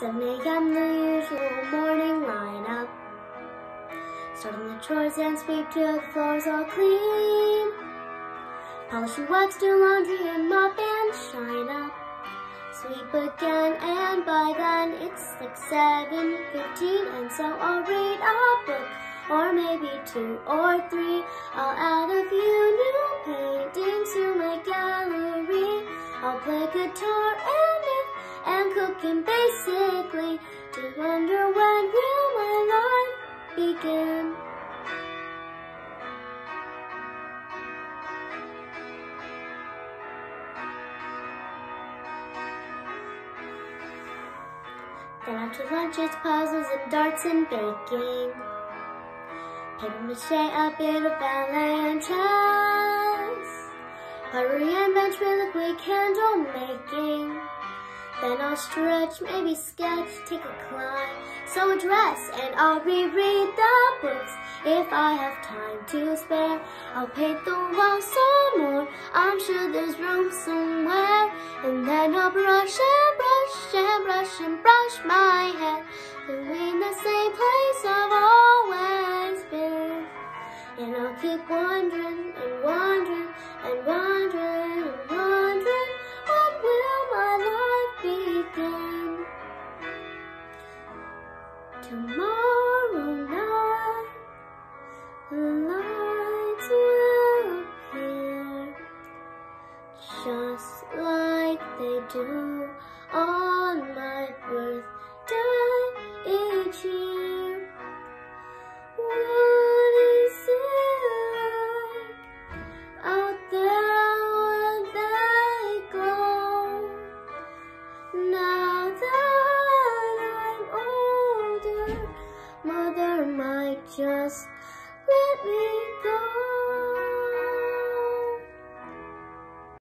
7 a.m. the usual morning lineup. Starting the chores and sweep till the floors all clean. Polish and wax, do laundry and mop and shine up. Sweep again and by then it's like 7.15 and so I'll read a book or maybe two or three. I'll add a few new paintings to my gallery. I'll play guitar and and cook basically to wonder when will my life begin. Then after lunch it's puzzles and darts and baking. Paper mache, a bit of ballet and chess. Pottery and ventriloquy candle making. Then I'll stretch, maybe sketch, take a climb, sew a dress, and I'll reread the books. If I have time to spare, I'll paint the walls some more. I'm sure there's room somewhere. And then I'll brush and brush and brush and brush my hair. Doing the same place I've always been. And I'll keep wondering and wondering and wondering like they do on my birthday each year. What is it like out there when they glow? Now that I'm older, mother might just let me go.